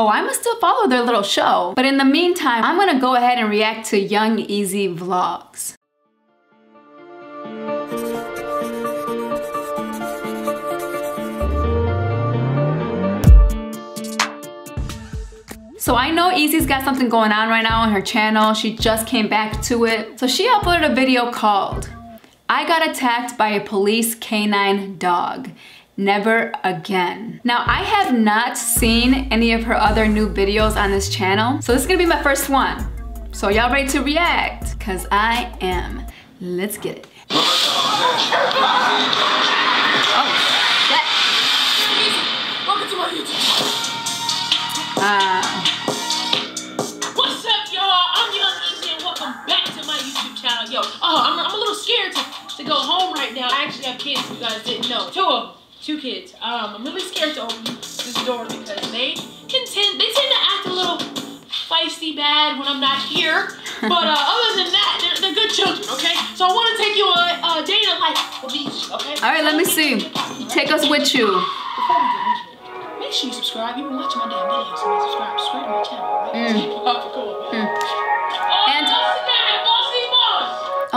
Oh, I must still follow their little show. But in the meantime, I'm gonna go ahead and react to Young Ezee Vlogs. So I know Ezee's got something going on right now on her channel. She just came back to it. So she uploaded a video called, I got attacked by a police canine dog. Never again. Now I have not seen any of her other new videos on this channel. So this is gonna be my first one. So y'all ready to react? Cause I am. Let's get it. Oh. Uh, What's up, y'all? I'm Young Ezee, and welcome back to my YouTube channel. Yo, oh, I'm, I'm a little scared to, to go home right now. I actually have kids, if you guys didn't know. Two of them. Two kids. Um, I'm really scared to open this door because they can tend, they tend to act a little feisty bad when I'm not here. But uh, other than that, they're, they're good children, okay? So I want to take you a, a day in the life of each, okay? all right, let me see. Take us with you. Before we get into it, Make sure you subscribe. You've been watching my damn videos. So you subscribe. Subscribe to my channel, right? Mm. Cool. Mm.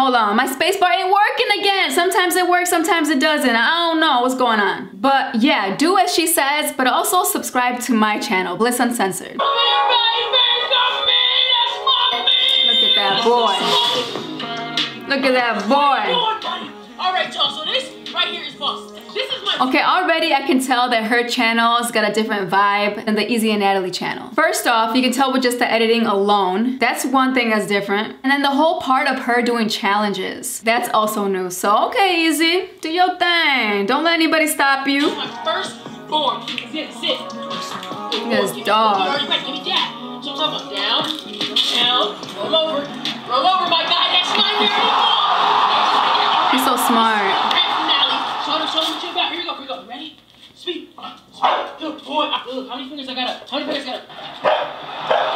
Hold on, my spacebar ain't working again. Sometimes it works, sometimes it doesn't. I don't know what's going on. But yeah, do as she says, but also subscribe to my channel, Bliss Uncensored. Come here, baby. Come in. That's my man. Look at that boy. Look at that boy. All right, y'all. So this right here is boss. This is my. Okay, already I can tell that her channel's got a different vibe than the Ezee and Natalie channel. First off, you can tell with just the editing alone. That's one thing that's different. And then the whole part of her doing challenges. That's also new. So okay, Ezee, do your thing. Don't let anybody stop you. My first born. Sit, sit. This dog. You already right. Give me that. So I'm down, down, roll over, roll over, my guy. That's my very ball. He's so smart. Right from Natalie. Show them, show them what you got. Here you go, here you go. Ready? Speed. Good boy. How many fingers I got up? How many fingers I got up?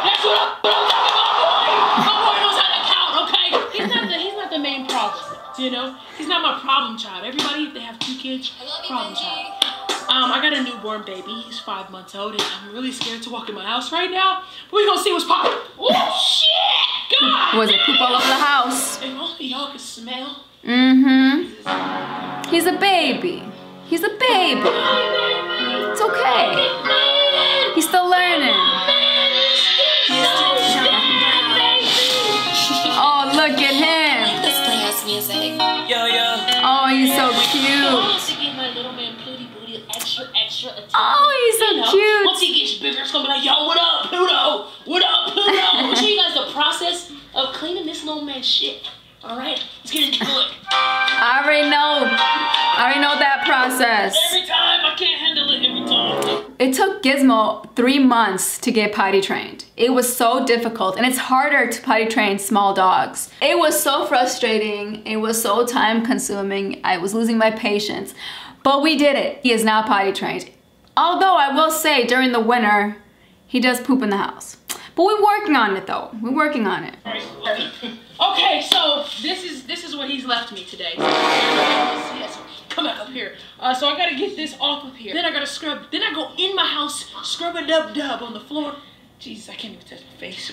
That's what I'm, talking about, boy. My boy knows how to count, okay? He's not the, he's not the main problem, you know? He's not my problem child. Everybody, if they have two kids, problem child. Um, I got a newborn baby. He's five months old, and I'm really scared to walk in my house right now. But we gonna see what's poppin'. Oh shit! God! Was it poop all over the house? If only y'all could smell. Mm-hmm. He's a baby. He's a baby. Okay. He's still learning. Oh, look at him. Let's play house music. Yo, yo. Oh, he's so cute. want to give my little man Pooty Booty extra, extra. Oh, he's so You know, cute. Once he gets bigger, it's gonna be like, yo, what up, Pluto? What up, Pluto? I'm gonna show you guys the process of cleaning this little man's shit. All right, let's get into it. I already know. I already know that process. Every time, It took Gizmo three months to get potty trained. It was so difficult and it's harder to potty train small dogs. It was so frustrating. It was so time consuming. I was losing my patience. But we did it. He is now potty trained. Although I will say during the winter, he does poop in the house. But we're working on it though. We're working on it. Okay, so this is this is what he's left me today. Yes, come back up here. Uh, so I gotta get this off of here. Then I gotta scrub. Then I go in my house, scrub a dub dub on the floor. Jesus, I can't even touch my face.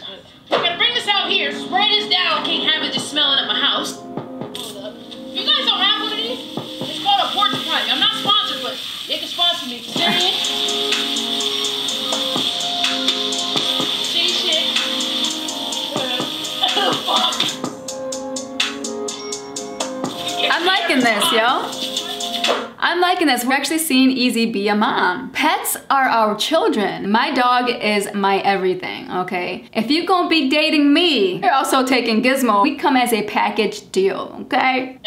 But I gotta bring this out here, spray this down. Can't have it just smelling at my house. Hold up. If you guys don't have one of these, it's called a porch potty. I'm not sponsored, but they can sponsor me. See shit. I'm liking this, yo. Liking this. We're actually seeing Ezee be a mom. Pets are our children. My dog is my everything, okay? If you gonna be dating me, you're also taking Gizmo. We come as a package deal, okay?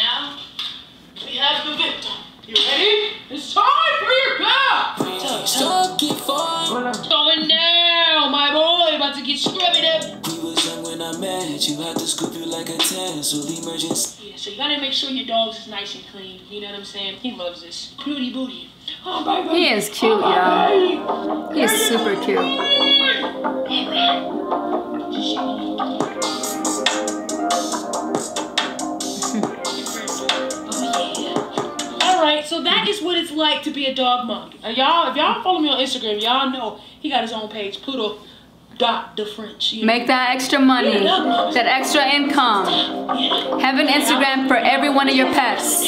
Scoop you like a ten, so the emergency. Yeah, so you gotta make sure your dog's is nice and clean. You know what I'm saying? He loves this. Booty booty. Oh, baby. He is cute, oh, y'all. baby. He is super cute. All right, so that is what it's like to be a dog mom. Y'all, if y'all follow me on Instagram, y'all know He got his own page, Poodle dot. Yeah. Make that extra money, that extra income. Have an Instagram for every one of your pets.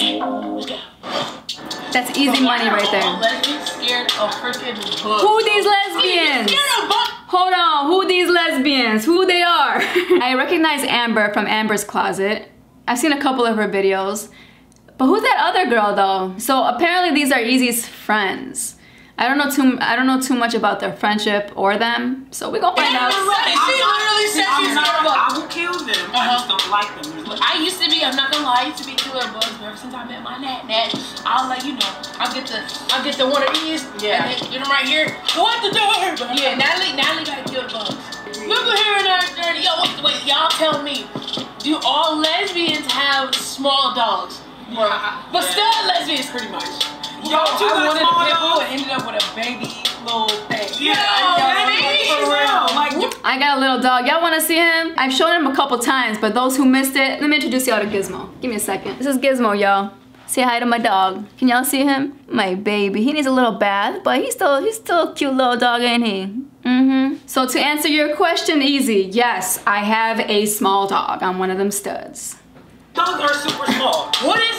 That's easy money right there. Lesbians scared of. Who these lesbians? Scared of bugs. Hold on, who these lesbians? Who they are? I recognize Amber from Amber's Closet. I've seen a couple of her videos. But who's that other girl though? So apparently these are Ezee's friends. I don't know too I don't know too much about their friendship or them. So we gonna find out. She literally said I'm she's not, scared of I bugs. will kill them. Uh-huh. I just don't like them. I used to be, I'm not gonna lie, I used to be killer of bugs, ever since I met my nat nat, I'll let you know. I'll get the I'll get the one of these, Yeah. and get them right here. Go out the door? Yeah, Natalie, Natalie gotta kill the bugs. Look at here in our journey. Yo, wait, wait, y'all tell me, do all lesbians have small dogs? Yeah. But still lesbians pretty much. Yo, I wanted a pit bull and ended up with a baby little thing. Yo, baby, for real. Like, you I got a little dog. Y'all wanna see him? I've shown him a couple times, but those who missed it, let me introduce y'all to Gizmo. Give me a second. This is Gizmo, y'all. Say hi to my dog. Can y'all see him? My baby. He needs a little bath, but he's still he's still a cute little dog, ain't he? Mm-hmm. So to answer your question Ezee, yes, I have a small dog. I'm one of them studs. dogs are super small. What is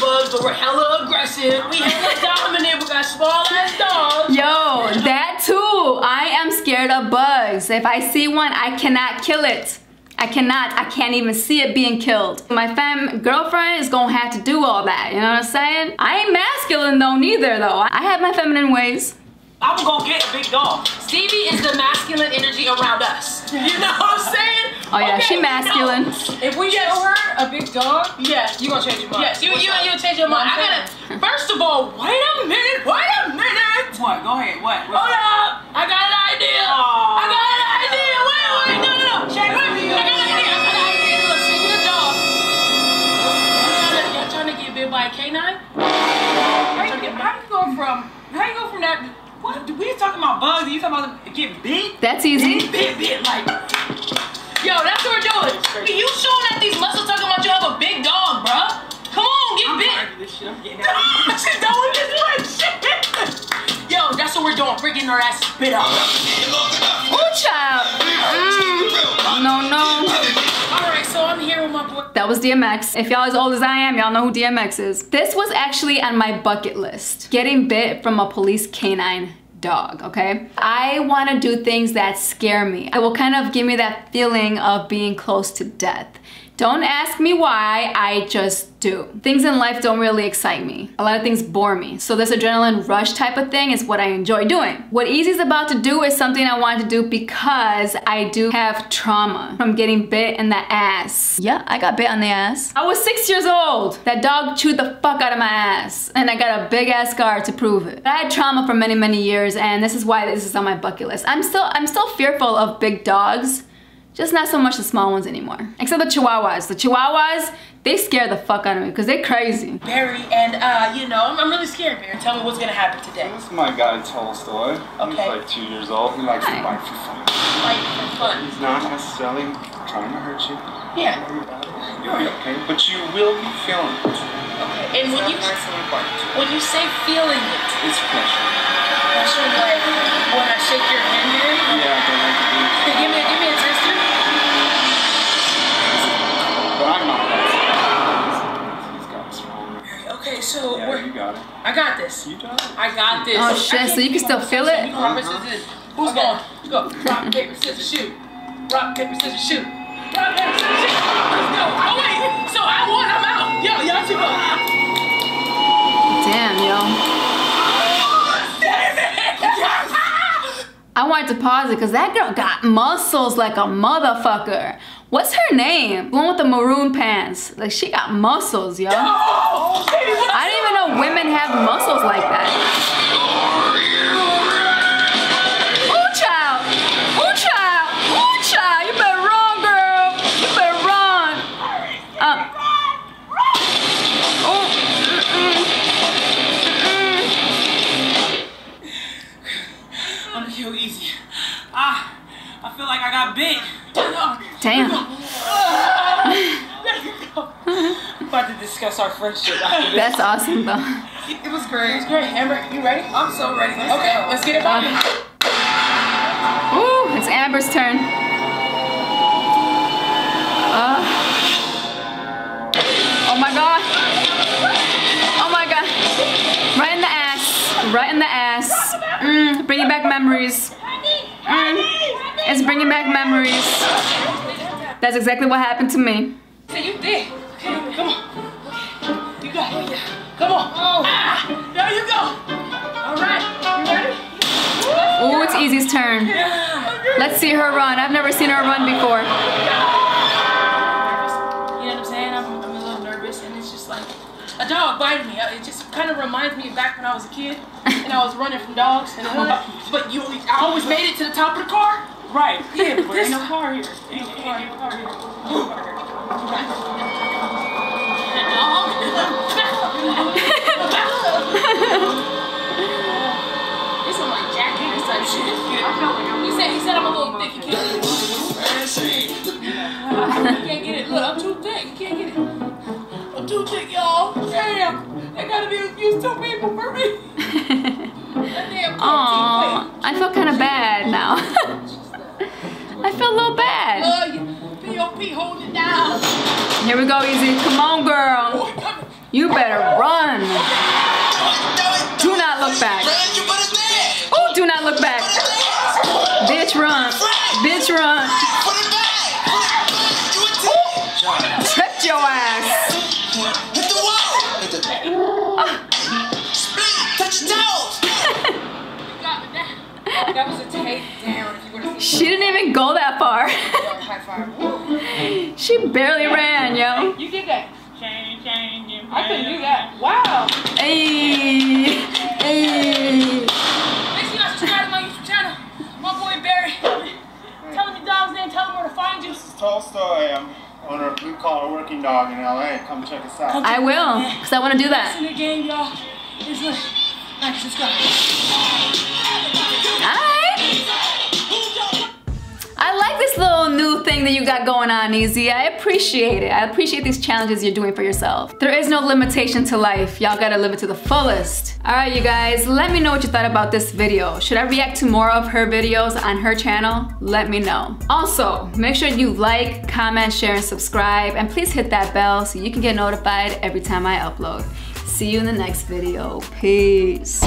bugs, but we're hella aggressive? We hella dominant. We got small ass dogs. Yo, that too. I am scared of bugs. If I see one, I cannot kill it. I cannot. I can't even see it being killed. My fam girlfriend is gonna have to do all that. You know what I'm saying? I ain't masculine though, neither though. I have my feminine ways. I'm gonna get a big dog. Stevie is the masculine energy around us. You know what I'm saying? Oh yeah, Okay, she masculine. know. If we show her a big dog, Yeah. you gonna change your mind. Yes, you you you change your mind. I gotta. First of all, wait a minute. Wait a minute. What? Go ahead. What? What's Hold up. I got an idea. I got an idea. Wait, wait, no, no, no. Check wait, I got an idea. I got an idea. Look, send me a dog. Y'all trying to- trying to get bit by a canine? How you, how you go from? How you go from that? What? We talking about bugs. and You talking about them getting big? That's easy. Bit, Bit, bit, like. Yo, that's what we're doing. You showing that these muscles talking about you have a big dog, bruh. Come on, get I'm bit. tired of this shit. I'm getting out. She's done with this one shit. Yo, that's what we're doing. We're getting our ass spit out. Ooh, child. Mm. No, no. All right, so I'm here with my boy. That was DMX. If y'all as old as I am, y'all know who DMX is. This was actually on my bucket list. Getting bit from a police canine dog, okay? I wanna do things that scare me. It will kind of give me that feeling of being close to death. Don't ask me why, I just do. Things in life don't really excite me. A lot of things bore me. So this adrenaline rush type of thing is what I enjoy doing. What Ezee's about to do is something I wanted to do because I do have trauma from getting bit in the ass. Yeah, I got bit on the ass. I was six years old. That dog chewed the fuck out of my ass and I got a big ass scar to prove it. I had trauma for many, many years and this is why this is on my bucket list. I'm still, I'm still fearful of big dogs. Just not so much the small ones anymore. Except the chihuahuas. The chihuahuas, they scare the fuck out of me because they're crazy. Barry, and uh, you know, I'm, I'm really scared, Barry. Tell me what's gonna happen today. This is my guy Tolstoy. Okay. He's like two years old. He likes Hi. to bite for fun. Like for fun. He's not necessarily trying to hurt you. Yeah. Don't worry about it. You'll be okay, but you will be feeling it. Okay. And when you It's when I when you say feeling it, It's pressure. pressure like when I shake your hand, Barry. Yeah, but like it is. Okay, give me give me a taster. But I'm not that strong. He's got strong. Okay, so Yeah, we're, you got it. I got this. You got it. I got this. Oh, shit, so you can still feel it? You go rock, paper, scissors. Who's going? Let's go. Rock, paper, scissors, shoot. Rock, paper, scissors, shoot. Rock, paper, scissors, shoot. Let's go. Oh, wait. So I won. I'm out. Yo, y'all two go. Damn, yo. I wanted to pause it because that girl got muscles like a motherfucker. What's her name? The one with the maroon pants. Like she got muscles, yo. Baby, what I didn't even know women have muscles like that. Friendship. That's awesome, though. It was great. It was great. Amber, you ready? I'm so ready. Let's Okay, go. let's get it popping. Ooh, it's Amber's turn. Uh. Oh my god. Oh my god. Right in the ass. Right in the ass. Mm, bringing back memories. Mm, it's bringing back memories. That's exactly what happened to me. Say you did. Ooh, turn. Let's see her run. I've never seen her run before. You know what I'm saying? I'm, I'm a little nervous, and it's just like a dog biting me. It just kind of reminds me of back when I was a kid, and I was running from dogs in the hood. But you, I always made it to the top of the car. Right. Yeah, but Ain't this no car here. Ain't no ain't no car here. He said he said I'm a little thick. You can't get it. Can't get it. Look, I'm too thick. You can't get it. I'm too thick, y'all. Damn. They gotta be used two people for me. Aww, I feel kind of bad now. I feel a little bad. POP holding it down. Here we go, Ezee. Come on, girl. You better run. Do not look back. Oh, do not look back. Bitch, run. Bitch, run. Tripped your ass. got me down. That was a take down if you would have She didn't even go that far. high five. Woo. she barely ran, yo. You did that. I couldn't do that. Wow. Hey. Hey. Make sure you guys subscribe to my YouTube channel. My boy Barry. Tell him your dog's name. Tell him where to find you. Tolstoy, I'm owner of Blue Collar Working Dog. Come check us out. I will, because I want to do that. the game, y'all. It's like, like, subscribe. I like this little new thing that you got going on, Ezee. I appreciate it. I appreciate these challenges you're doing for yourself. There is no limitation to life. Y'all gotta live it to the fullest. Alright, you guys, let me know what you thought about this video. Should I react to more of her videos on her channel? Let me know. Also, make sure you like, comment, share, and subscribe. And please hit that bell so you can get notified every time I upload. See you in the next video. Peace.